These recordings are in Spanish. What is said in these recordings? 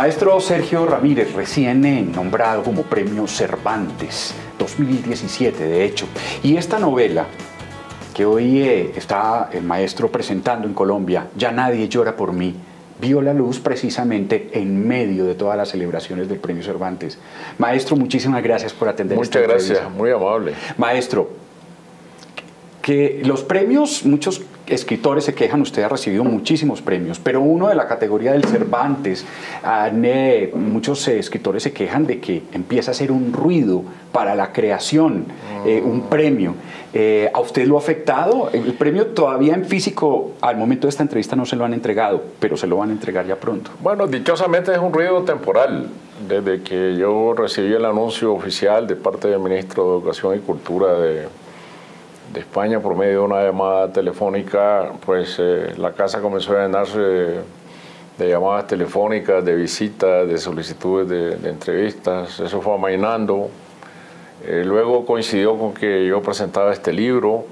Maestro Sergio Ramírez, recién nombrado como Premio Cervantes 2017, de hecho. Y esta novela que hoy eh, está el maestro presentando en Colombia, Ya nadie llora por mí, vio la luz precisamente en medio de todas las celebraciones del Premio Cervantes. Maestro, muchísimas gracias por atender. Muchas gracias, muy amable. Maestro, que los premios, muchos escritores se quejan, usted ha recibido muchísimos premios, pero uno de la categoría del Cervantes, muchos escritores se quejan de que empieza a ser un ruido para la creación, eh, un premio. Eh, ¿A usted lo ha afectado? El premio todavía en físico, al momento de esta entrevista no se lo han entregado, pero se lo van a entregar ya pronto. Bueno, dichosamente es un ruido temporal. Desde que yo recibí el anuncio oficial de parte del ministro de Educación y Cultura de de España por medio de una llamada telefónica, pues eh, la casa comenzó a llenarse de, llamadas telefónicas, de visitas, de solicitudes de, entrevistas, eso fue amainando. Eh, luego coincidió con que yo presentaba este libro,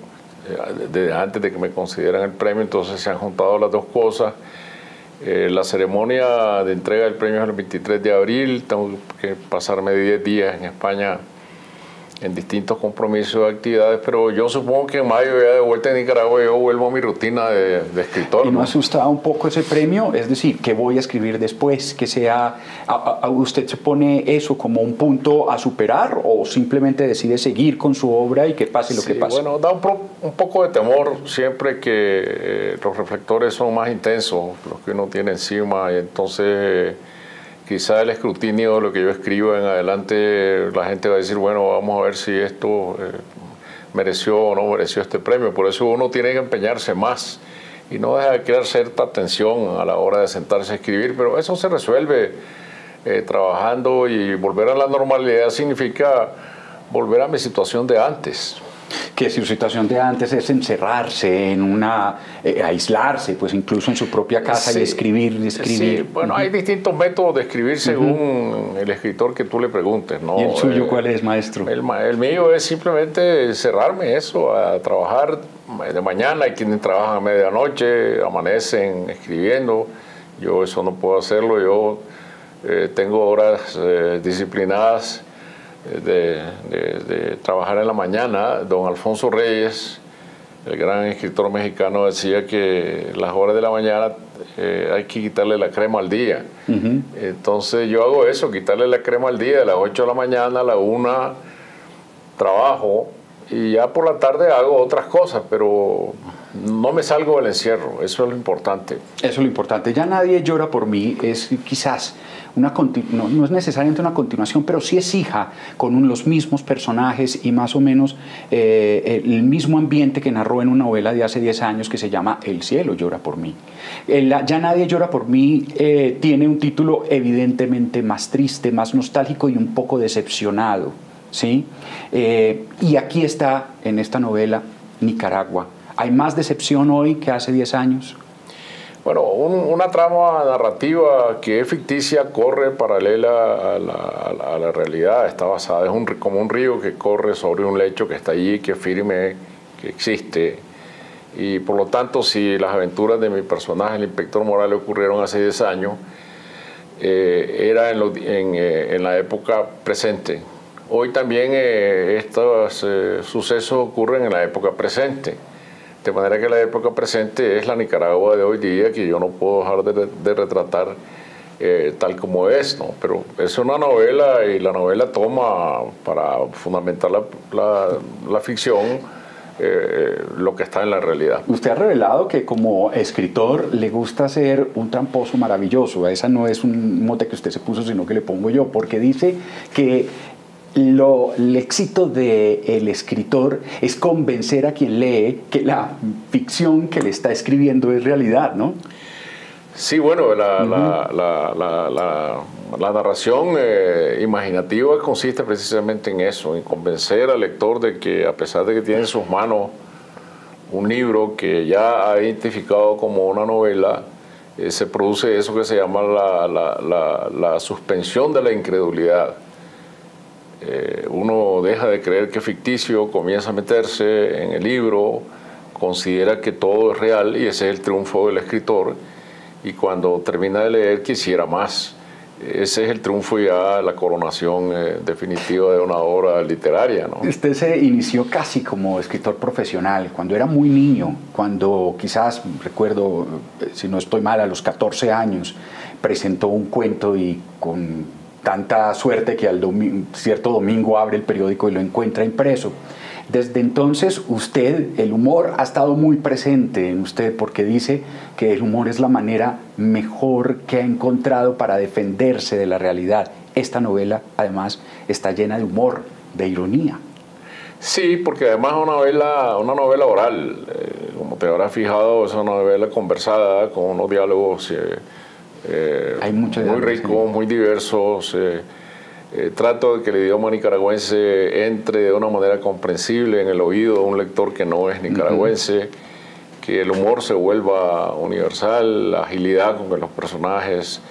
eh, antes de que me consideran el premio, entonces se han juntado las dos cosas. la ceremonia de entrega del premio es el 23 de abril, tengo que pasarme 10 días en España en distintos compromisos de actividades, pero yo supongo que en mayo ya de vuelta en Nicaragua yo vuelvo a mi rutina de, escritor. ¿Y no, asusta un poco ese premio? Es decir, ¿qué voy a escribir después? ¿Que sea, usted se pone eso como un punto a superar o simplemente decide seguir con su obra y que pase lo que pase? Bueno, da un, poco de temor siempre que eh, los reflectores son más intensos, los que uno tiene encima, y entonces quizá el escrutinio de lo que yo escribo en adelante, la gente va a decir, bueno, vamos a ver si esto eh, mereció o no mereció este premio. Por eso uno tiene que empeñarse más y no deja de crear cierta tensión a la hora de sentarse a escribir, pero eso se resuelve eh, trabajando y volver a la normalidad significa volver a mi situación de antes que su situación de antes es encerrarse en una, eh, aislarse, pues incluso en su propia casa y escribir, escribir. Sí. Bueno, hay distintos métodos de escribir según el escritor que tú le preguntes, ¿no? ¿Y el suyo cuál es, maestro? El, el mío es simplemente cerrarme eso, a trabajar de mañana, hay quienes trabajan a medianoche, amanecen escribiendo, yo eso no puedo hacerlo, yo eh, tengo horas eh, disciplinadas de, trabajar en la mañana, don Alfonso Reyes, el gran escritor mexicano, decía que las horas de la mañana eh, hay que quitarle la crema al día. Entonces yo hago eso, quitarle la crema al día, de las 8 de la mañana a la 1 trabajo y ya por la tarde hago otras cosas, pero no me salgo del encierro, eso es lo importante. Eso es lo importante. Ya nadie llora por mí, es quizás una no, no, es necesariamente una continuación, pero sí es hija con los mismos personajes y más o menos eh, el mismo ambiente que narró en una novela de hace 10 años que se llama El cielo llora por mí. ya nadie llora por mí eh, tiene un título evidentemente más triste, más nostálgico y un poco decepcionado. ¿sí? Eh, y aquí está en esta novela Nicaragua. ¿Hay más decepción hoy que hace 10 años? Bueno, una trama narrativa que es ficticia corre paralela a la, a la, realidad, está basada, es un, como un río que corre sobre un lecho que está allí, que firme, que existe. Y por lo tanto, si las aventuras de mi personaje, el inspector Morales, ocurrieron hace 10 años, eh, era en, en, eh, en, la época presente. Hoy también eh, estos sucesos ocurren en la época presente. De manera que la época presente es la Nicaragua de hoy día, que yo no puedo dejar de, retratar eh, tal como es, ¿no? Pero es una novela y la novela toma para fundamentar la, ficción eh, lo que está en la realidad. Usted ha revelado que como escritor le gusta ser un tramposo maravilloso. Esa no es un mote que usted se puso, sino que le pongo yo, porque dice que lo, el éxito del escritor es convencer a quien lee que la ficción que le está escribiendo es realidad, ¿no? Sí, bueno, la, narración eh, imaginativa consiste precisamente en eso, en convencer al lector de que a pesar de que tiene en sus manos un libro que ya ha identificado como una novela, eh, se produce eso que se llama la suspensión de la incredulidad eh, uno deja de creer que es ficticio, comienza a meterse en el libro, considera que todo es real y ese es el triunfo del escritor y cuando termina de leer quisiera más. ese es el triunfo ya, la coronación eh, definitiva de una obra literaria. ¿no? Usted se inició casi como escritor profesional, cuando era muy niño, cuando quizás, recuerdo, eh, si no estoy mal, a los 14 años, presentó un cuento y con tanta suerte que al cierto domingo abre el periódico y lo encuentra impreso. Desde entonces usted, el humor ha estado muy presente en usted porque dice que el humor es la manera mejor que ha encontrado para defenderse de la realidad. Esta novela además está llena de humor, de ironía. Sí, porque además es una novela, una novela oral. Eh, como te habrás fijado, es una novela conversada con unos diálogos eh, eh, muy ricos, muy diversos. Eh, trato de que el idioma nicaragüense entre de una manera comprensible en el oído de un lector que no es nicaragüense, que el humor se vuelva universal, la agilidad con que los personajes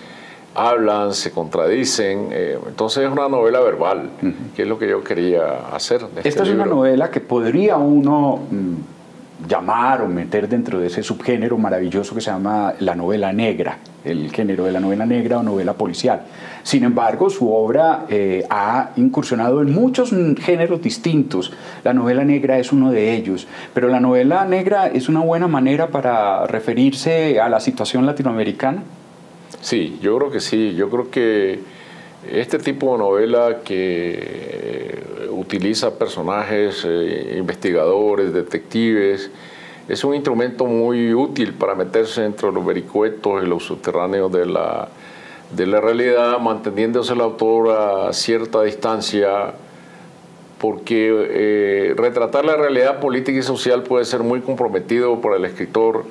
hablan, se contradicen. Eh, entonces es una novela verbal, que es lo que yo quería hacer. Este Esta es una novela que podría uno mm, llamar o meter dentro de ese subgénero maravilloso que se llama la novela negra el género de la novela negra o novela policial. Sin embargo, su obra eh, ha incursionado en muchos géneros distintos. La novela negra es uno de ellos, pero la novela negra es una buena manera para referirse a la situación latinoamericana. Sí, yo creo que sí. Yo creo que este tipo de novela que utiliza personajes, eh, investigadores, detectives, es un instrumento muy útil para meterse entre los vericuetos y los subterráneos de la, de la realidad, manteniéndose el autor a cierta distancia, porque eh, retratar la realidad política y social puede ser muy comprometido por el escritor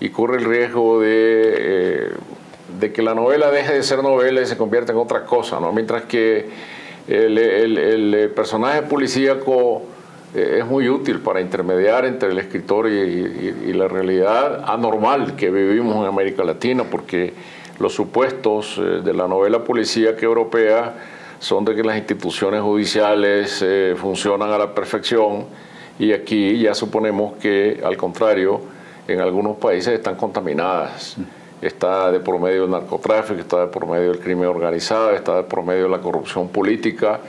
y corre el riesgo de, eh, de que la novela deje de ser novela y se convierta en otra cosa, ¿no? mientras que el, el personaje policíaco eh, es muy útil para intermediar entre el escritor y, la realidad anormal que vivimos en América Latina, porque los supuestos eh, de la novela policíaca europea son de que las instituciones judiciales eh, funcionan a la perfección y aquí ya suponemos que, al contrario, en algunos países están contaminadas. Está de por medio del narcotráfico, está de por medio del crimen organizado, está de por medio la corrupción política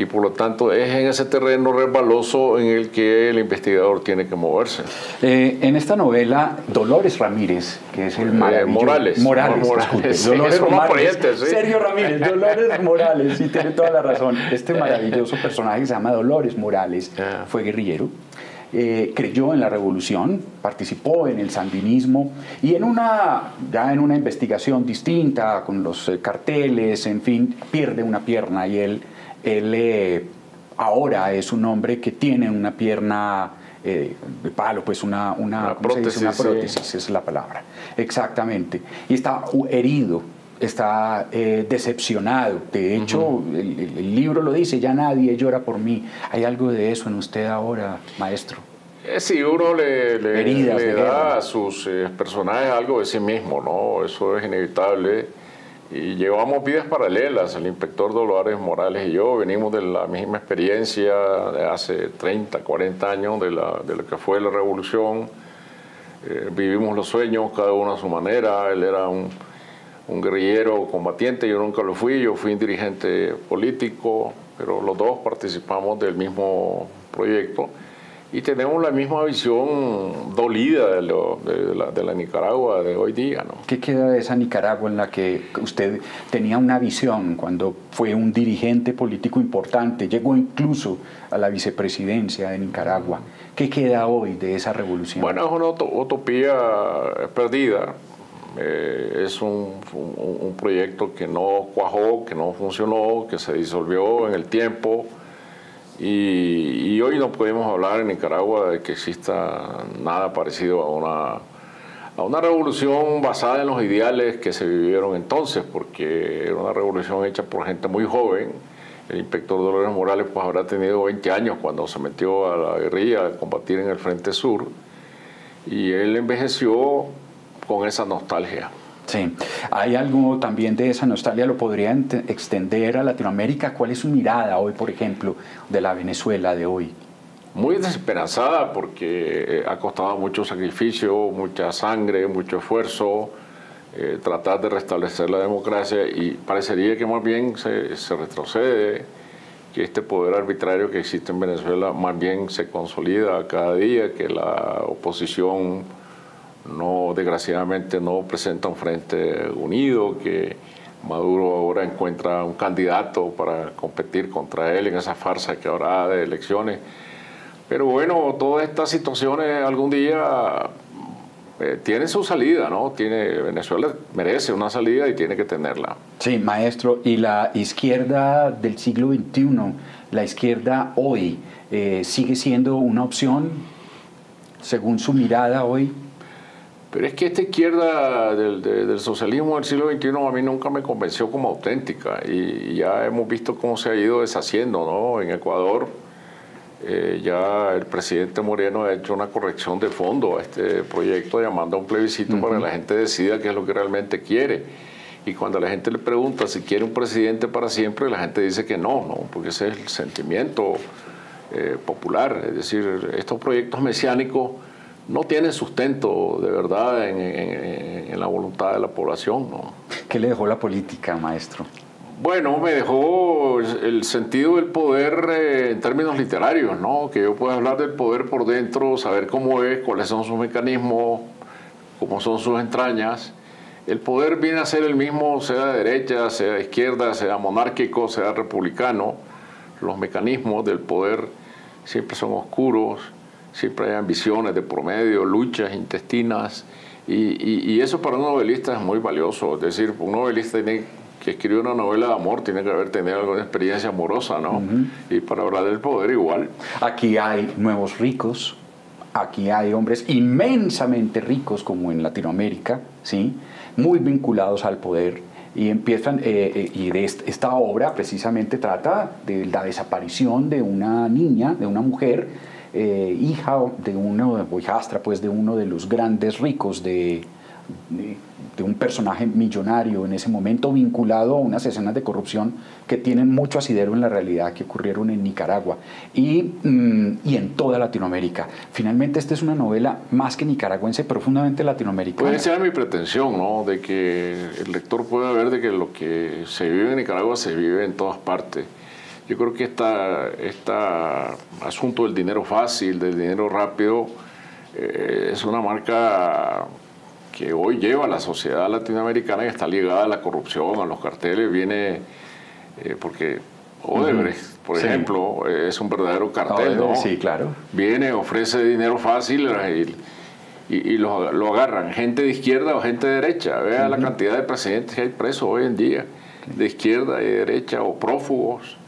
y por lo tanto es en ese terreno resbaloso en el que el investigador tiene que moverse. Eh, en esta novela, Dolores Ramírez, que es el eh, Morales. Morales, Dolores Morales. Sergio Ramírez, Dolores Morales, sí, tiene toda la razón. Este maravilloso personaje se llama Dolores Morales, ah. fue guerrillero. Eh, creyó en la revolución, participó en el sandinismo y en una, ya en una investigación distinta con los carteles, en fin, pierde una pierna y él él eh, ahora es un hombre que tiene una pierna eh, de palo, pues una, una, prótesis, una prótesis es la palabra. Exactamente. Y está herido, está eh, decepcionado. De hecho, el, libro lo dice, ya nadie llora por mí. ¿Hay algo de eso en usted ahora, maestro? sí, uno le, le da a sus personajes algo de sí mismo, ¿no? Eso es inevitable y llevamos vidas paralelas. El inspector Dolores Morales y yo venimos de la misma experiencia de hace 30, 40 años de, la, de lo que fue la revolución. Eh, vivimos los sueños, cada uno a su manera. Él era un, un guerrillero combatiente, yo nunca lo fui, yo fui un dirigente político, pero los dos participamos del mismo proyecto y tenemos la misma visión dolida de, la, de, la, Nicaragua de hoy día. ¿no? ¿Qué queda de esa Nicaragua en la que usted tenía una visión cuando fue un dirigente político importante, llegó incluso a la vicepresidencia de Nicaragua? ¿Qué queda hoy de esa revolución? Bueno, es una utopía perdida. Eh, es un, un proyecto que no cuajó, que no funcionó, que se disolvió en el tiempo y, hoy no podemos hablar en Nicaragua de que exista nada parecido a una, a una revolución basada en los ideales que se vivieron entonces, porque era una revolución hecha por gente muy joven. El inspector Dolores Morales pues habrá tenido 20 años cuando se metió a la guerrilla a combatir en el Frente Sur y él envejeció con esa nostalgia. Sí, hay algo también de esa nostalgia, lo podría extender a Latinoamérica. ¿Cuál es su mirada hoy, por ejemplo, de la Venezuela de hoy? Muy desesperanzada porque eh, ha costado mucho sacrificio, mucha sangre, mucho esfuerzo eh, tratar de restablecer la democracia y parecería que más bien se, se retrocede, que este poder arbitrario que existe en Venezuela más bien se consolida cada día, que la oposición no, desgraciadamente, no presenta un frente unido, que Maduro ahora encuentra un candidato para competir contra él en esa farsa que habrá de elecciones. Pero bueno, todas estas situaciones algún día eh, su salida, ¿no? Tiene, Venezuela merece una salida y tiene que tenerla. Sí, maestro, y la izquierda del siglo XXI, la izquierda hoy, eh, ¿sigue siendo una opción según su mirada hoy? Pero es que esta izquierda del, del, socialismo del siglo XXI a mí nunca me convenció como auténtica y ya hemos visto cómo se ha ido deshaciendo, ¿no? En Ecuador eh, ya el presidente Moreno ha hecho una corrección de fondo a este proyecto llamando a un plebiscito para que la gente decida qué es lo que realmente quiere. Y cuando la gente le pregunta si quiere un presidente para siempre, la gente dice que no, no porque ese es el sentimiento eh, popular. Es decir, estos proyectos mesiánicos no tienen sustento de verdad en, en la voluntad de la población. ¿no? ¿Qué le dejó la política, maestro? Bueno, me dejó el sentido del poder eh, en términos literarios, ¿no? Que yo pueda hablar del poder por dentro, saber cómo es, cuáles son sus mecanismos, cómo son sus entrañas. El poder viene a ser el mismo, sea de derecha, sea de izquierda, sea monárquico, sea republicano. Los mecanismos del poder siempre son oscuros, siempre hay ambiciones de promedio, luchas intestinas. Y, y eso para un novelista es muy valioso. Es decir, un novelista tiene que escribe una novela de amor tiene que haber tenido alguna experiencia amorosa, ¿no? Y para hablar del poder igual. Aquí hay nuevos ricos, aquí hay hombres inmensamente ricos como en Latinoamérica, ¿sí? Muy vinculados al poder y empiezan, eh, eh, y de esta obra precisamente trata de la desaparición de una niña, de una mujer, eh, hija de uno, hijastra pues de uno de los grandes ricos de, de un personaje millonario en ese momento vinculado a unas escenas de corrupción que tienen mucho asidero en la realidad que ocurrieron en Nicaragua y, mm, y en toda Latinoamérica. Finalmente esta es una novela más que nicaragüense, profundamente latinoamericana. Puede ser mi pretensión, ¿no? De que el lector pueda ver de que lo que se vive en Nicaragua se vive en todas partes. Yo creo que este asunto del dinero fácil, del dinero rápido, eh, es una marca que hoy lleva a la sociedad latinoamericana y está ligada a la corrupción, a los carteles, viene eh, porque Odebrecht, por ejemplo, es un verdadero cartel, ¿no? Sí, claro. Viene, ofrece dinero fácil y, y, lo, agarran, gente de izquierda o gente de derecha. Vea la cantidad de presidentes que hay presos hoy en día, de izquierda y de derecha, o prófugos,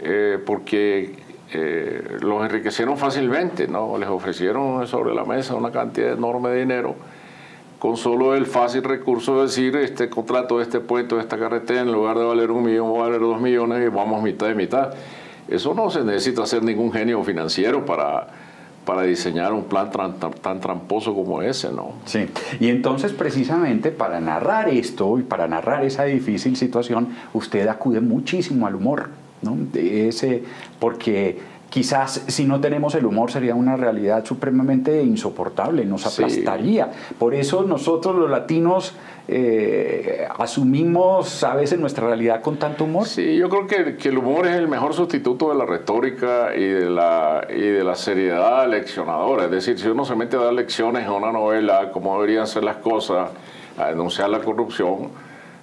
eh, porque eh, los enriquecieron fácilmente, ¿no? Les ofrecieron sobre la mesa una cantidad enorme de dinero con solo el fácil recurso de decir este contrato, este puente, esta carretera, en lugar de valer un millón, va a valer dos millones y vamos mitad de mitad. Eso no se necesita hacer ningún genio financiero para, para diseñar un plan tan, tan, tramposo como ese, ¿no? Sí, y entonces precisamente para narrar esto y para narrar esa difícil situación, usted acude muchísimo al humor, ¿no? De ese, porque quizás si no tenemos el humor sería una realidad supremamente insoportable, nos aplastaría. Por eso nosotros los latinos eh, asumimos a veces nuestra realidad con tanto humor. Sí, yo creo que, que, el humor es el mejor sustituto de la retórica y de la, y de la seriedad leccionadora. Es decir, si uno se mete a dar lecciones en una novela, cómo deberían ser las cosas, a denunciar la corrupción,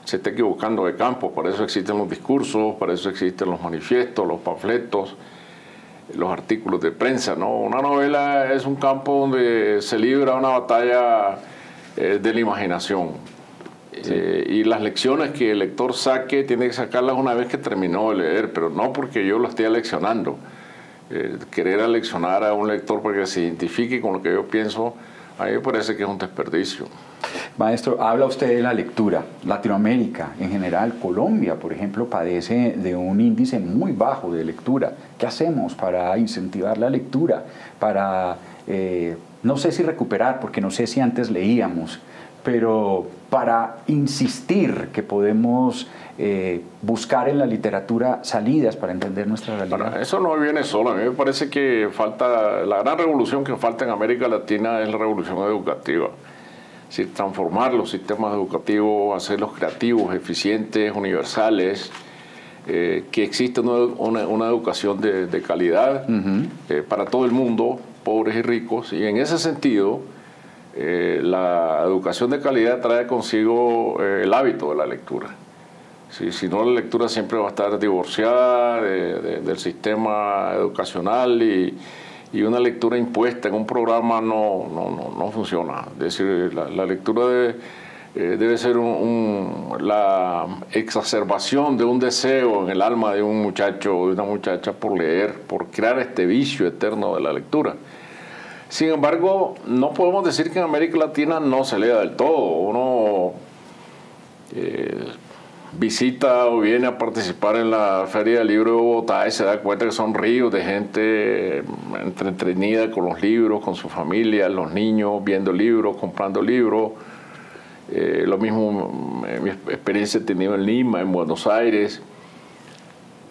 se está equivocando de campo. Por eso existen los discursos, por eso existen los manifiestos, los panfletos los artículos de prensa. ¿no? Una novela es un campo donde se libra una batalla eh, de la imaginación. Eh, y las lecciones que el lector saque, tiene que sacarlas una vez que terminó de leer, pero no porque yo lo esté aleccionando. Eh, querer aleccionar a un lector para que se identifique con lo que yo pienso, a mí me parece que es un desperdicio. Maestro, habla usted de la lectura. Latinoamérica, en general, Colombia, por ejemplo, padece de un índice muy bajo de lectura. ¿Qué hacemos para incentivar la lectura? Para, eh, no sé si recuperar, porque no sé si antes leíamos, pero para insistir que podemos eh, buscar en la literatura salidas para entender nuestra realidad. eso no viene solo, a mí me parece que falta, la gran revolución que falta en América Latina es la revolución educativa transformar los sistemas educativos, hacerlos creativos, eficientes, universales, eh, que exista una, educación de, calidad eh, para todo el mundo, pobres y ricos, y en ese sentido, eh, la educación de calidad trae consigo el hábito de la lectura. Si, no, la lectura siempre va a estar divorciada del sistema educacional y, y una lectura impuesta en un programa no, no, no, funciona. Es decir, la, lectura eh, debe ser la exacerbación de un deseo en el alma de un muchacho o de una muchacha por leer, por crear este vicio eterno de la lectura. Sin embargo, no podemos decir que en América Latina no se lea del todo. Uno eh, visita o viene a participar en la Feria del Libro de Bogotá y se da cuenta que son ríos de gente entretenida con los libros, con su familia, los niños viendo libros, comprando libros. Eh, lo mismo eh, mi experiencia he tenido en Lima, en Buenos Aires.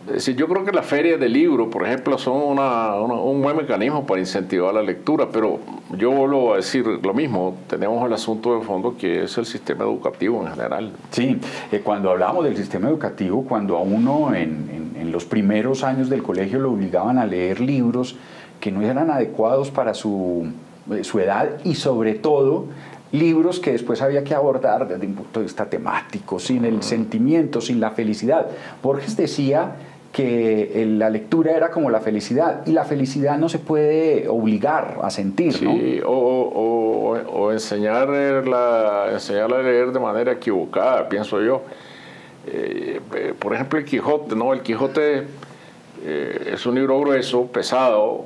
Es decir, yo creo que las ferias de libros, por ejemplo, son un buen mecanismo para incentivar la lectura, pero yo vuelvo a decir lo mismo, tenemos el asunto de fondo que es el sistema educativo en general. Sí, eh, cuando hablamos del sistema educativo, cuando a uno en, en, los primeros años del colegio lo obligaban a leer libros que no eran adecuados para su, eh, su edad y sobre todo libros que después había que abordar desde un punto de vista temático, sin el sentimiento, sin la felicidad. Borges decía que la lectura era como la felicidad y la felicidad no se puede obligar a sentir, sí, o, enseñar enseñarla a leer de manera equivocada, pienso yo. Eh, eh, por ejemplo, el Quijote, ¿no? El Quijote eh, es un libro grueso, pesado,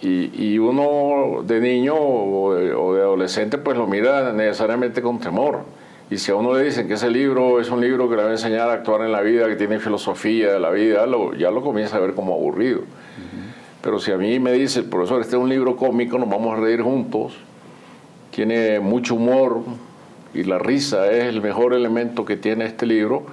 y, y uno de niño o o de adolescente pues lo mira necesariamente con temor y si a uno le dicen que ese libro es un libro que le va a enseñar a actuar en la vida, que tiene filosofía de la vida, ya lo comienza a ver como aburrido. Pero si a mí me dice, el profesor, este es un libro cómico, nos vamos a reír juntos, tiene mucho humor y la risa es el mejor elemento que tiene este libro,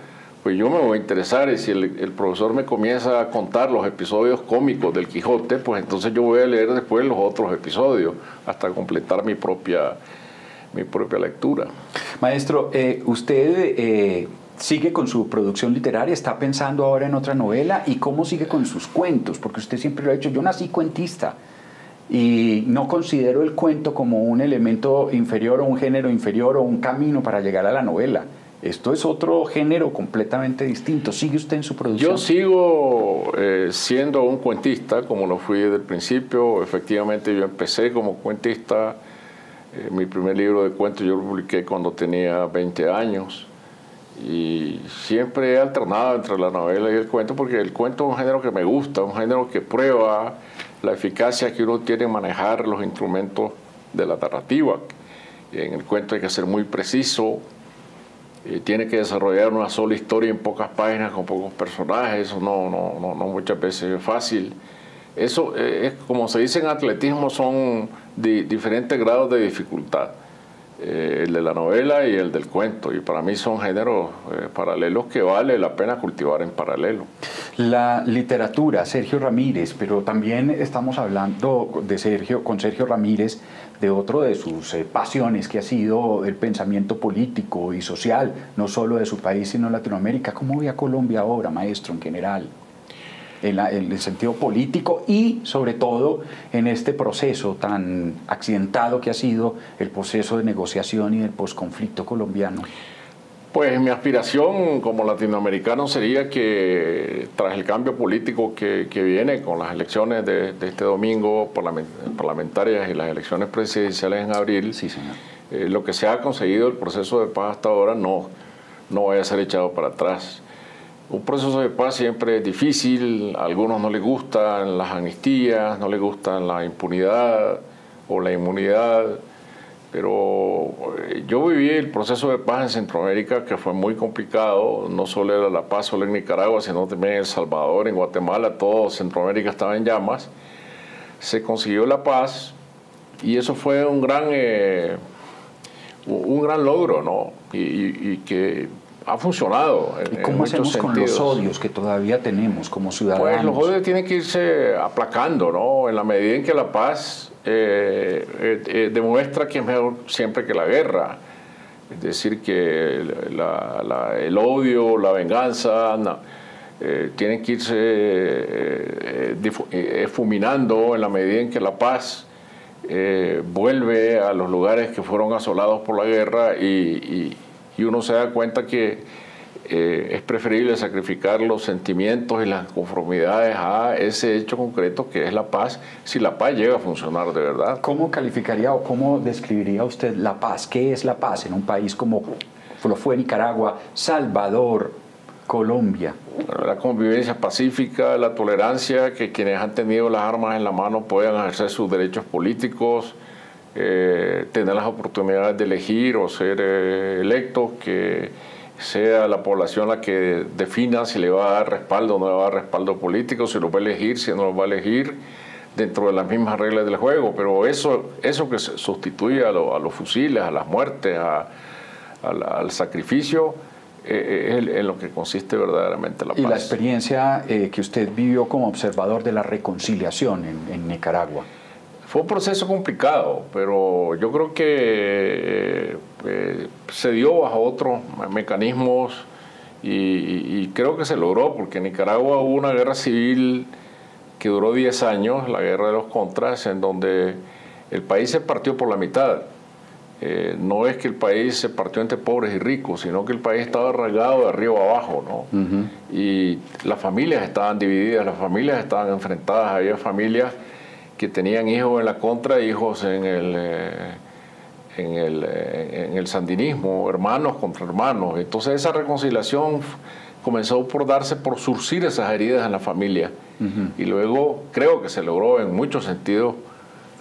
pues yo me voy a interesar y si el, el, profesor me comienza a contar los episodios cómicos del Quijote, pues entonces yo voy a leer después los otros episodios hasta completar mi propia mi propia lectura. Maestro, eh, usted eh, sigue con su producción literaria, está pensando ahora en otra novela y cómo sigue con sus cuentos, porque usted siempre lo ha dicho, yo nací cuentista y no considero el cuento como un elemento inferior o un género inferior o un camino para llegar a la novela. Esto es otro género completamente distinto. ¿Sigue usted en su producción? Yo sigo eh, siendo un cuentista, como lo fui desde el principio. Efectivamente, yo empecé como cuentista eh, mi primer libro de cuentos yo lo publiqué cuando tenía 20 años y siempre he alternado entre la novela y el cuento porque el cuento es un género que me gusta, un género que prueba la eficacia que uno tiene en manejar los instrumentos de la narrativa. En el cuento hay que ser muy preciso, eh, tiene que desarrollar una sola historia en pocas páginas con pocos personajes, eso no, no, no, no muchas veces es fácil. Eso eh, es, como se dice en atletismo, son diferentes grados de dificultad. Eh, el de la novela y el del cuento. Y para mí son géneros eh, paralelos que vale la pena cultivar en paralelo. La literatura, Sergio Ramírez, pero también estamos hablando de Sergio, con Sergio Ramírez de otro de sus pasiones que ha sido el pensamiento político y social, no solo de su país, sino Latinoamérica. ¿Cómo ve a Colombia ahora, maestro, en general? En, el sentido político y sobre todo en este proceso tan accidentado que ha sido el proceso de negociación y del posconflicto colombiano? Pues mi aspiración como latinoamericano sería que tras el cambio político que, que viene con las elecciones de, este domingo parlamentarias y las elecciones presidenciales en abril, sí, señor. Eh, lo que se ha conseguido el proceso de paz hasta ahora no, no vaya a ser echado para atrás. Un proceso de paz siempre es difícil, a algunos no les gustan las amnistías, no les gustan la impunidad o la inmunidad, pero eh, yo viví el proceso de paz en Centroamérica que fue muy complicado, no solo era la paz solo en Nicaragua, sino también en El Salvador, en Guatemala, todo Centroamérica estaba en llamas. Se consiguió la paz y eso fue un gran, eh, un gran logro, ¿no? y que ha funcionado. ¿Y cómo hacemos con los odios que todavía tenemos como ciudadanos? Pues los odios tienen que irse aplacando, ¿no? En la medida en que la paz eh, eh, eh, demuestra que es mejor siempre que la guerra. Es decir, que el odio, la venganza, tienen que irse esfuminando en la medida en que la paz vuelve a los lugares que fueron asolados por la guerra y y uno se da cuenta que eh, es preferible sacrificar los sentimientos y las conformidades a ese hecho concreto que es la paz, si la paz llega a funcionar de verdad. ¿Cómo calificaría o cómo describiría usted la paz? ¿Qué es la paz en un país como lo fue Nicaragua, Salvador, Colombia? la convivencia pacífica, la tolerancia, que quienes han tenido las armas en la mano puedan ejercer sus derechos políticos, eh, tener las oportunidades de elegir o ser eh, electos, que sea la población la que defina si le va a dar respaldo o no le va a dar respaldo político, si lo va a elegir, si no lo va a elegir, dentro de las mismas reglas del juego. Pero eso, eso que sustituye a, los fusiles, a las muertes, al sacrificio, eh, es en lo que consiste verdaderamente la paz. Y la experiencia que usted vivió como observador de la reconciliación en Nicaragua. Fue un proceso complicado, pero yo creo que eh, se dio bajo otros mecanismos y, creo que se logró, porque en Nicaragua hubo una guerra civil que duró 10 años, la guerra de los contras, en donde el país se partió por la mitad. Eh, no es que el país se partió entre pobres y ricos, sino que el país estaba arraigado de arriba abajo, ¿no? Y las familias estaban divididas, las familias estaban enfrentadas, había familias que tenían hijos en la contra, hijos en el, eh, en el, eh, en el sandinismo, hermanos contra hermanos. Entonces esa reconciliación comenzó por darse por surcir esas heridas en la familia. Y luego creo que se logró en muchos sentidos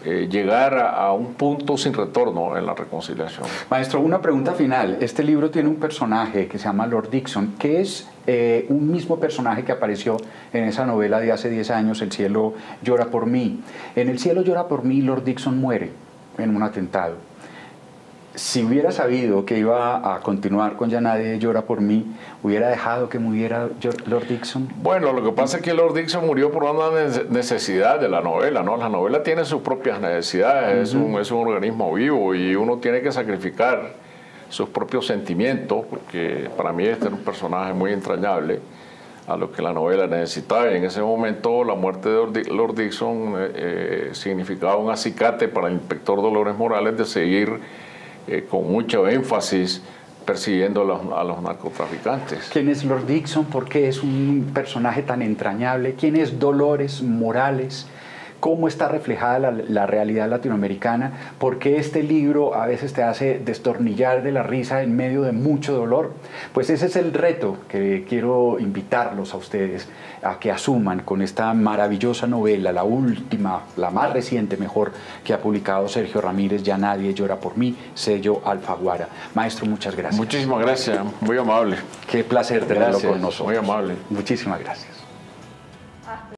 eh, llegar a, un punto sin retorno en la reconciliación. Maestro, una pregunta final. Este libro tiene un personaje que se llama Lord Dixon, que es eh, un mismo personaje que apareció en esa novela de hace 10 años, El cielo llora por mí. En El cielo llora por mí, Lord Dixon muere en un atentado si hubiera sabido que iba a continuar con Ya nadie llora por mí, hubiera dejado que muriera Lord Dixon. Bueno, lo que pasa es que Lord Dixon murió por una necesidad de la novela, ¿no? La novela tiene sus propias necesidades, es, un, es un organismo vivo y uno tiene que sacrificar sus propios sentimientos, porque para mí este era un personaje muy entrañable a lo que la novela necesitaba. Y en ese momento la muerte de Lord Dixon eh, eh, significaba un acicate para el inspector Dolores Morales de seguir eh, con mucho énfasis persiguiendo a los, narcotraficantes. ¿Quién es Lord Dixon? ¿Por qué es un personaje tan entrañable? ¿Quién es Dolores Morales? Cómo está reflejada la, realidad latinoamericana, por qué este libro a veces te hace destornillar de la risa en medio de mucho dolor. Pues ese es el reto que quiero invitarlos a ustedes a que asuman con esta maravillosa novela, la última, la más reciente mejor que ha publicado Sergio Ramírez, Ya nadie llora por mí, sello Alfaguara. Maestro, muchas gracias. Muchísimas gracias, muy amable. Qué placer tenerlo con nosotros. Muy amable. Muchísimas gracias.